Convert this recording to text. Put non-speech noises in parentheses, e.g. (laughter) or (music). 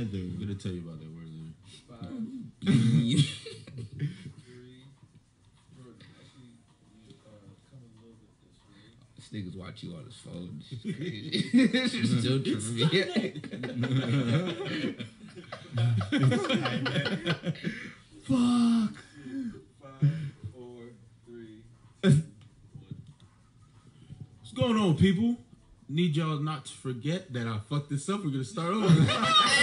I'm gonna tell you about that word later. Five, nigga's watch you on his phone. (laughs) It's is crazy. (laughs) this is still tripping me. Fuck. Five, four, three, What's going on, people? Need y'all not to forget that I fucked this up. We're gonna start over. (laughs)